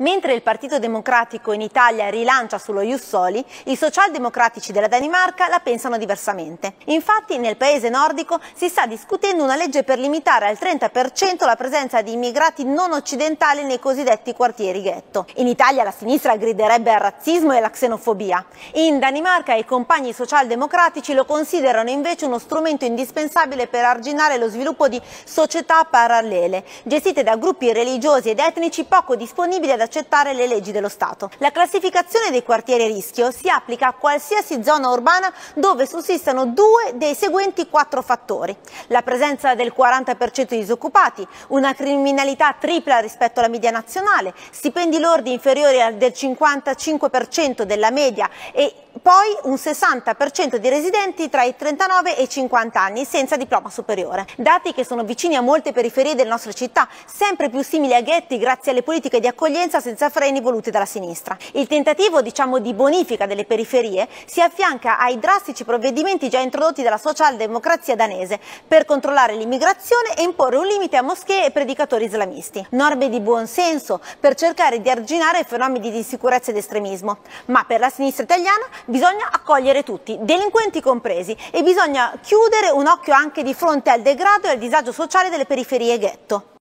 Mentre il Partito Democratico in Italia rilancia sullo Ius Soli, i socialdemocratici della Danimarca la pensano diversamente. Infatti nel paese nordico si sta discutendo una legge per limitare al 30% la presenza di immigrati non occidentali nei cosiddetti quartieri ghetto. In Italia la sinistra griderebbe al razzismo e alla xenofobia. In Danimarca i compagni socialdemocratici lo considerano invece uno strumento indispensabile per arginare lo sviluppo di società parallele, gestite da gruppi religiosi ed etnici poco disponibili ad accettare le leggi dello Stato. La classificazione dei quartieri a rischio si applica a qualsiasi zona urbana dove sussistano due dei seguenti quattro fattori. La presenza del 40% di disoccupati, una criminalità tripla rispetto alla media nazionale, stipendi lordi inferiori al del 55% della media e poi un 60% di residenti tra i 39 e i 50 anni senza diploma superiore. Dati che sono vicini a molte periferie delle nostre città, sempre più simili a ghetti grazie alle politiche di accoglienza senza freni volute dalla sinistra. Il tentativo, diciamo, di bonifica delle periferie si affianca ai drastici provvedimenti già introdotti dalla socialdemocrazia danese per controllare l'immigrazione e imporre un limite a moschee e predicatori islamisti. Norme di buon senso per cercare di arginare fenomeni di insicurezza ed estremismo. Ma per la sinistra italiana bisogna accogliere tutti, delinquenti compresi, e bisogna chiudere un occhio anche di fronte al degrado e al disagio sociale delle periferie ghetto.